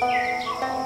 Música